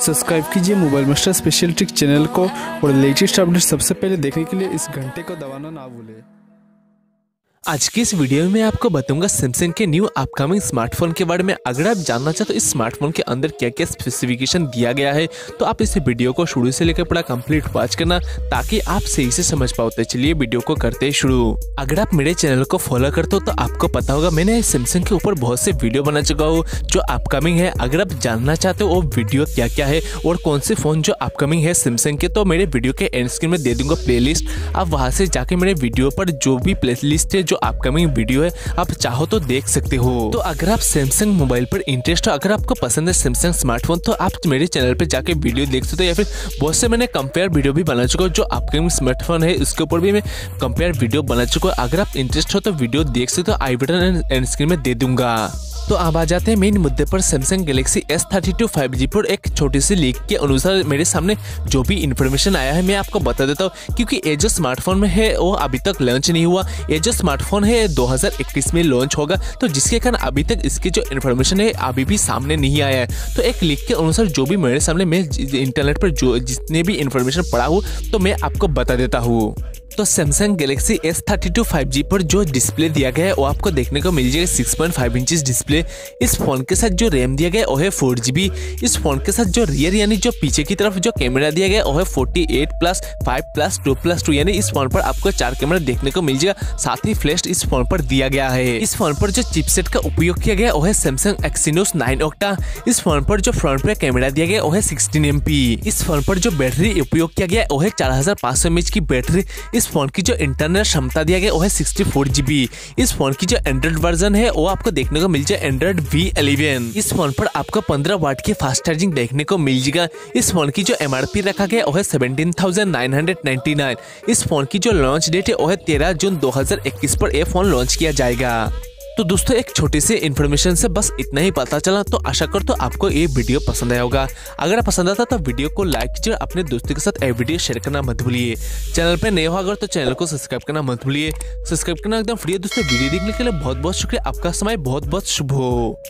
Subscribe कीजिए mobile master special trick channel को और लेटेस्ट अपडेट सबसे पहले देखने के लिए इस घंटे को दबाना ना भूलें। आज की इस वीडियो में आपको बताऊँगा सैमसंग के न्यू अपकमिंग स्मार्टफ़ोन के बारे में। अगर आप जानना चाहते हो इस स्मार्टफ़ोन के अंदर क्या क्या स्पेसिफिकेशन दिया गया है तो आप इस वीडियो को शुरू से लेकर पूरा कंप्लीट वॉच करना, ताकि आप सही से समझ पाओ। तो चलिए वीडियो को करते शुरू। अगर आप मेरे चैनल को फॉलो करते हो तो आपको पता होगा मैंने सैमसंग के ऊपर बहुत से वीडियो बना चुका हूँ, जो अपकमिंग है। अगर आप जानना चाहते हो वो वीडियो क्या क्या है, और कौन से फ़ोन जो अपकमिंग है सैमसंग के तो मेरे वीडियो के एंड स्क्रीन में दे दूँगा प्ले आप वहाँ से जाके मेरे वीडियो पर जो भी प्ले लिस्ट है जो अपकमिंग वीडियो है, आप चाहो तो देख सकते हो। तो अगर आप सैमसंग मोबाइल पर इंटरेस्ट हो, अगर आपको पसंद है सैमसंग स्मार्टफ़ोन तो आप मेरे चैनल पर जाके वीडियो देख सकते हो। या फिर बहुत से मैंने कंपेयर वीडियो भी बना चुका हूँ, जो आपके स्मार्टफ़ोन है उसके ऊपर भी मैं कंपेयर वीडियो बना चुका हूँ। अगर आप इंटरेस्ट हो तो वीडियो देख सकते हो आई बटन एंड स्क्रीन में दे दूँगा। तो अब आ जाते हैं मेन मुद्दे पर Samsung Galaxy S thirty two five G पर एक छोटी सी लीक के अनुसार मेरे सामने जो भी इन्फॉर्मेशन आया है, मैं आपको बता देता हूँ। क्योंकि ये जो स्मार्टफ़ोन में है, वो अभी तक लॉन्च नहीं हुआ। ये जो स्मार्टफ़ोन है 2021 में लॉन्च होगा तो जिसके कारण अभी तक इसकी जो इन्फॉर्मेशन है, अभी भी सामने नहीं आया है। तो एक लिख के अनुसार जो भी मेरे सामने, मैं इंटरनेट पर जो जितने भी इन्फॉर्मेशन पढ़ा हूँ तो मैं आपको बता देता हूँ। तो Samsung Galaxy S thirty two five G पर जो डिस्प्ले दिया गया है, वो आपको देखने को मिल जाएगा six point five inch display इस फ़ोन के साथ जो रैम दिया गया वो है फोर जीबी इस फ़ोन के साथ जो रियर यानी जो पीछे की तरफ़ जो कैमरा दिया गया वो है forty eight plus five plus two plus two यानी इस फ़ोन पर आपको चार कैमरा देखने को मिल जाएगा। साथ ही फ्लैश इस फ़ोन पर दिया गया है। इस फ़ोन पर जो चिपसेट का उपयोग किया गया वो है सैमसंग एक्सीनोस नाइन ओक्टा इस फ़ोन पर जो फ्रंट पे कैमरा दिया गया वो है सिक्सटीन एम इस फ़ोन पर जो बैटरी उपयोग किया गया वो है चार हज़ार पाँच सौ की बैटरी इस फ़ोन की जो इंटरनल क्षमता दिया गया, वो है सिक्सटी फोर जीबी इस फ़ोन की जो एंड्रॉइड वर्जन है, वो आपको देखने को मिल जाए एंड्रॉइड वी एलेवन इस फ़ोन पर आपको पंद्रह वाट की फास्ट चार्जिंग देखने को मिल जाएगा। इस फ़ोन की जो एमआरपी रखा गया, वो है seventeen thousand nine hundred ninety nine इस फ़ोन की जो लॉन्च डेट है, वो है तेरह जून दो हज़ार इक्कीस पर यह फ़ोन लॉन्च किया जाएगा। तो दोस्तों, एक छोटी सी इन्फॉर्मेशन से बस इतना ही पता चला तो आशा कर तो आपको ये वीडियो पसंद आया होगा। अगर पसंद आता तो वीडियो को लाइक कीजिए अपने दोस्तों के साथ ये वीडियो शेयर करना मत भूलिए। चैनल पे नए हो अगर तो चैनल को सब्सक्राइब करना मत भूलिए। सब्सक्राइब करना एकदम फ्री है दोस्तों, वीडियो देखने के लिए बहुत बहुत शुक्रिया। आपका समय बहुत बहुत शुभ हो।